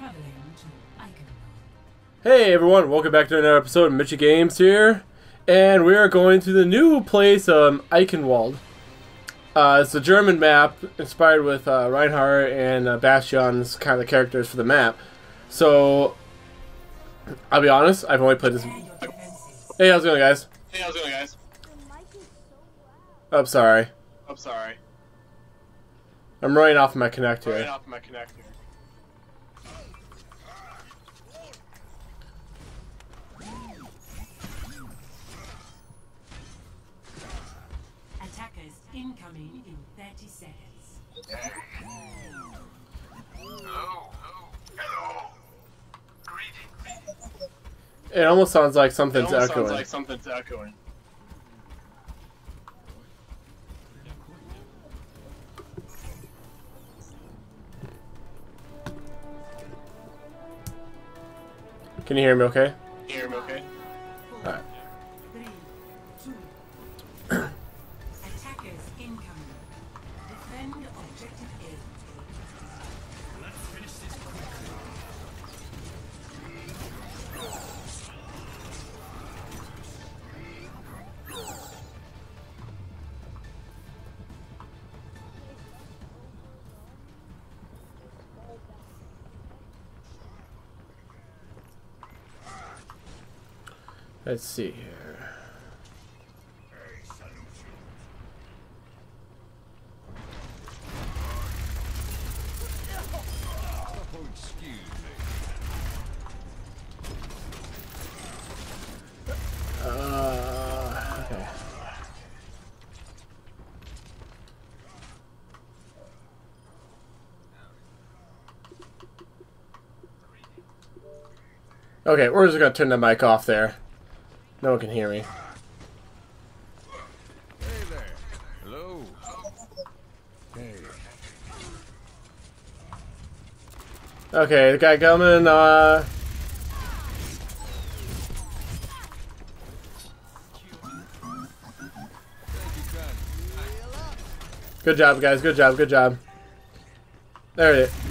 Traveling to Eichenwalde. Hey everyone, welcome back to another episode of Mitchey Games here, and we are going to the new place, um, Eichenwalde. Uh, it's a German map inspired with uh, Reinhardt and uh, Bastion's kind of the characters for the map. So, I'll be honest, I've only played this. Prepare your defenses. Hey, how's it going, guys? Hey, how's it going, guys? Oh, sorry, I'm sorry. I'm running off my connector. Running off my connector. Incoming in 30 seconds. It almost sounds like something's It almost echoing. sounds like something's echoing. Can you hear me? Okay. Can you hear me okay? Let's see here. Uh, okay. Okay, we're just gonna turn the mic off there. No one can hear me. Hey there. Hello. Hey. Okay, the guy coming, uh... Thank you, Connie. Good job, guys. Good job. Good job. There it is.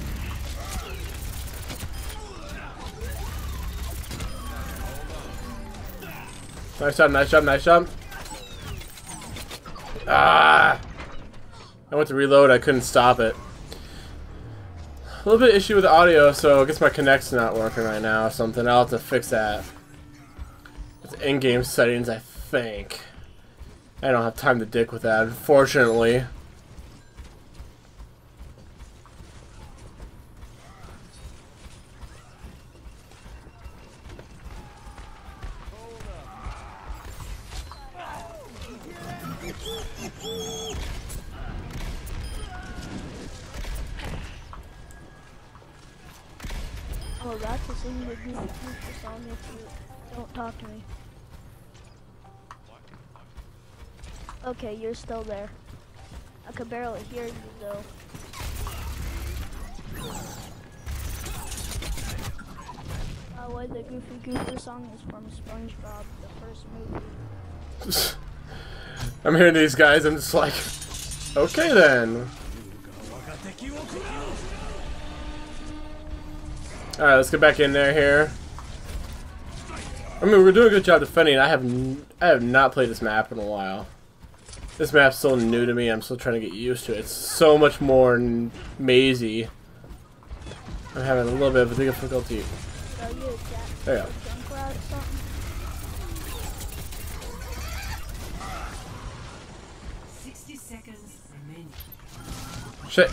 Nice job, nice job, nice job. Ah! I went to reload, I couldn't stop it. A little bit issue with the audio, so I guess my Kinect's not working right now or something. I'll have to fix that. It's in-game settings, I think. I don't have time to dick with that, unfortunately. That's a sing the goofy goofy song if you don't talk to me. Okay, you're still there. I could barely hear you though. By the way, the Goofy Goober song is from SpongeBob, the first movie. I'm hearing these guys, I'm just like, okay then. Alright, let's get back in there here. I mean, we're doing a good job defending. I have n I have not played this map in a while. This map's still new to me. I'm still trying to get used to it. It's so much more n- mazy. I'm having a little bit of a difficulty. So you Jack There you go. Junkrat or something? 60 seconds. Shit.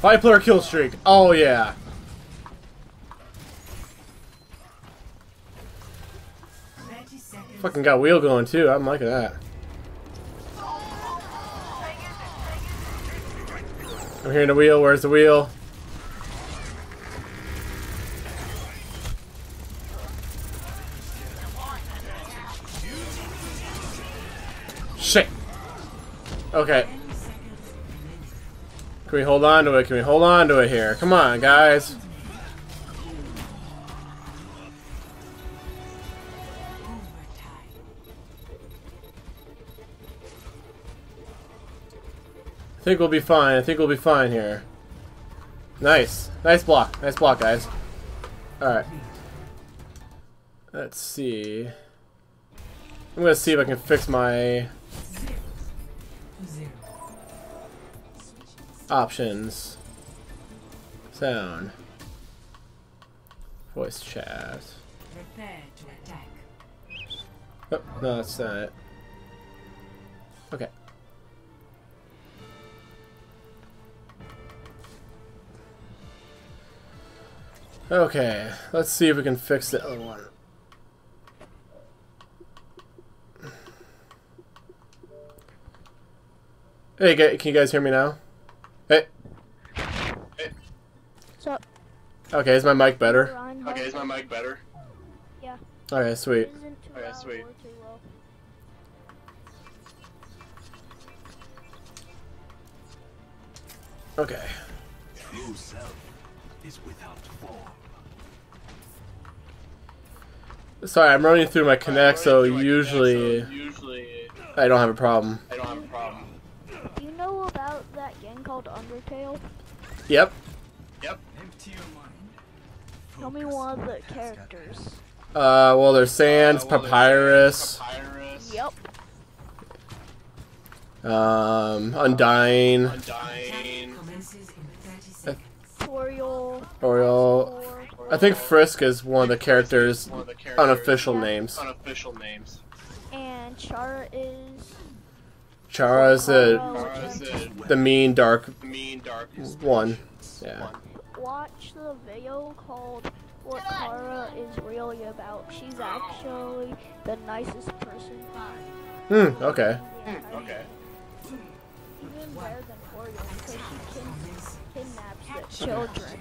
Five player kill streak. Oh yeah. Fucking got wheel going too. I'm liking that. I'm hearing the wheel. Where's the wheel? Shit. Okay. Can we hold on to it? Can we hold on to it here? Come on, guys. I think we'll be fine. I think we'll be fine here. Nice. Nice block. Nice block, guys. Alright. Let's see. I'm gonna see if I can fix my Zero. Options. Sound. Voice chat. Prepare to attack. Oh, no, that's not it. Okay. Okay, let's see if we can fix the other one. Hey, can you guys hear me now? Hey, So, okay, is my mic better? Okay, is my mic better? Yeah. Okay, sweet. Okay, sweet. or too low. Okay. True self is without form. Sorry, I'm running through my Kinect, so usually I don't have a problem. I don't have a problem. Do you know about that game called Undertale? Yep. Yep. your mind. Tell me one of the characters. Uh, well, there's Sans, Uh, well, Papyrus, Papyrus. Yep. um, Undying, Undying. Commences in 30 seconds. Toriel. Oriole. I think Frisk is one of the characters' of the characters' unofficial Yeah. names. Unofficial names. and Chara is. Chara is the is the the mean dark mean dark one. Yeah. one. Watch the video called What Chara is Really About. She's actually the nicest person. Hmm. Okay. in Okay. Even better than Toriel because she kin- kidnaps the children.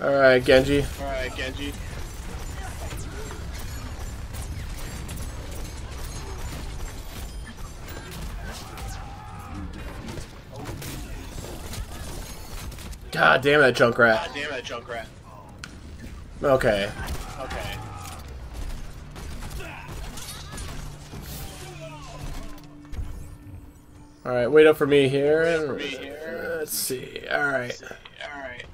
All right, Genji. Alright, Genji. God damn that Junkrat. God damn that Junkrat. Okay. Okay. All right. Wait up for me here. For me here. Let's see. All right. Alright.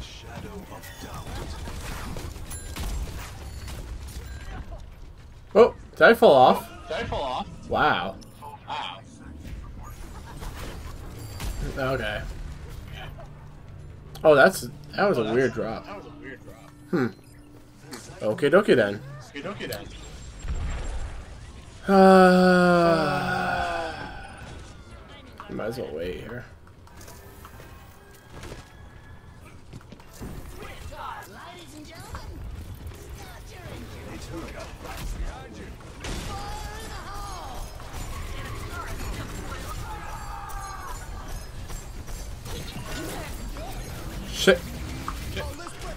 Shadow of doubt. Oh, did I fall off? Did I fall off? Wow. Okay. Oh, that's that was a weird drop. That was a weird drop. Hmm. Okay, dokie then. Okay, okay then. Uh, might as well wait here.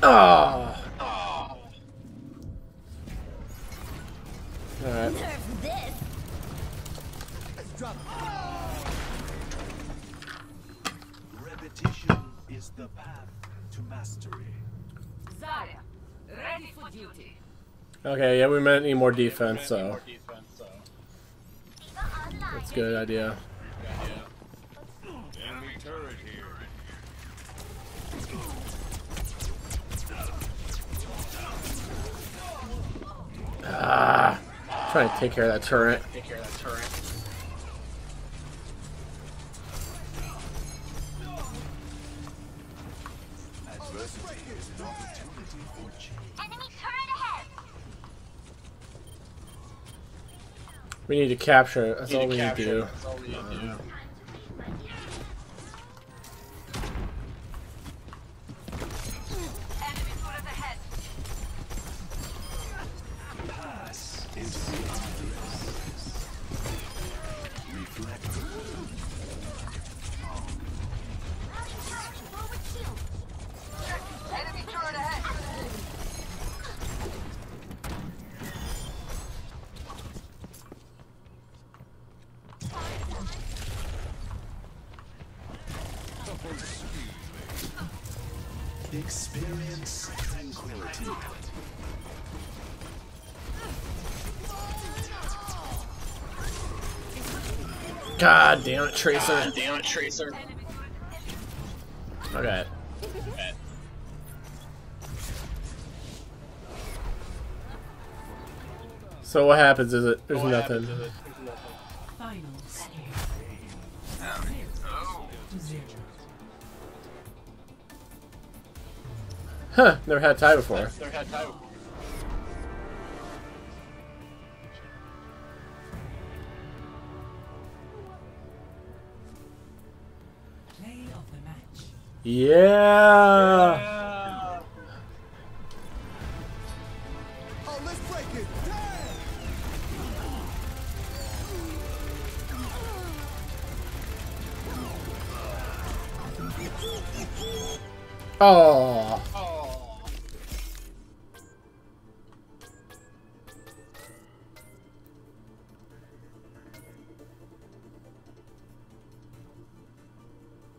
Oh. Oh. Alright. Repetition is the path to mastery. Zarya, ready for duty. Okay, yeah, we might need more defense, so more defense, so. that's a good idea. Trying to take care of that turret. Take care of that turret. Adversity is an opportunity for change. Enemy turret ahead. We need to capture. That's Need all we need to capture do. That's all we need to do. Experience tranquility. God damn it, Tracer. God damn it, Tracer. Okay. So what happens is it there's What nothing. is it- Final score. To oh. zero. Huh, never had a tie before. Never had time. Play of the match. Yeah. Yeah. Oh, let's break it. Damn! Oh.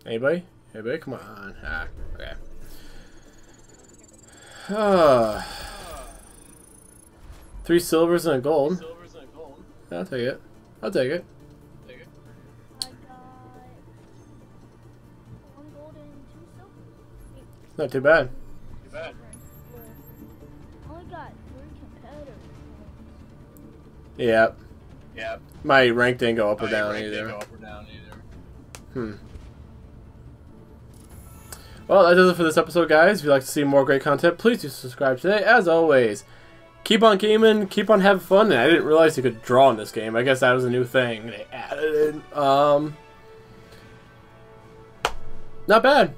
Anybody? Anybody? Come on. Ah, okay. Ah. Three silvers and a gold. Silvers and gold. I'll take it. I'll take it. Take it. I got one gold and two silver. Wait, Not too bad. Too bad. only got three competitors. Yeah. Yeah. My rank didn't go up or Oh, down either. didn't Go up or down either. Hmm. Well, that does it for this episode, guys. If you'd like to see more great content, please do subscribe today. As always, keep on gaming, keep on having fun. And I didn't realize you could draw in this game. I guess that was a new thing they added. Um, not bad.